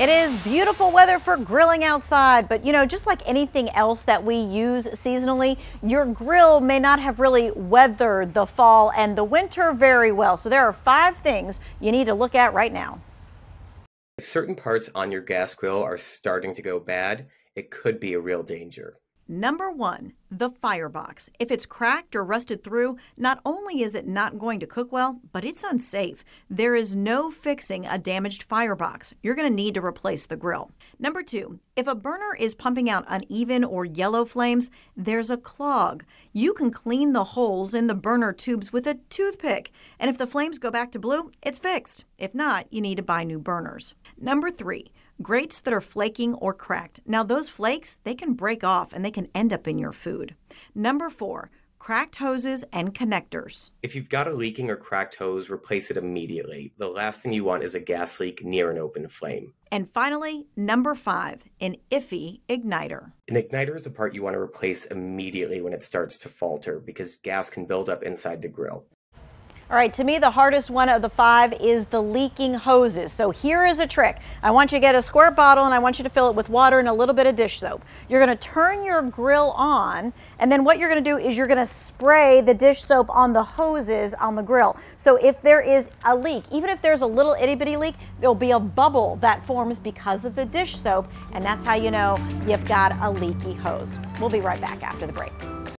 It is beautiful weather for grilling outside, but you know, just like anything else that we use seasonally, your grill may not have really weathered the fall and the winter very well. So there are five things you need to look at right now. If certain parts on your gas grill are starting to go bad, it could be a real danger. Number one, the firebox. If it's cracked or rusted through, not only is it not going to cook well, but it's unsafe. There is no fixing a damaged firebox. You're going to need to replace the grill. Number two, if a burner is pumping out uneven or yellow flames, there's a clog. You can clean the holes in the burner tubes with a toothpick. And if the flames go back to blue, it's fixed. If not, you need to buy new burners. Number three, Grates that are flaking or cracked. Now, those flakes, they can break off and they can end up in your food. Number four, cracked hoses and connectors. If you've got a leaking or cracked hose, replace it immediately. The last thing you want is a gas leak near an open flame. And finally, number five, an iffy igniter. An igniter is a part you want to replace immediately when it starts to falter because gas can build up inside the grill. All right, to me, the hardest one of the five is the leaking hoses. So here is a trick. I want you to get a square bottle and I want you to fill it with water and a little bit of dish soap. You're gonna turn your grill on and then what you're gonna do is you're gonna spray the dish soap on the hoses on the grill. So if there is a leak, even if there's a little itty bitty leak, there'll be a bubble that forms because of the dish soap and that's how you know you've got a leaky hose. We'll be right back after the break.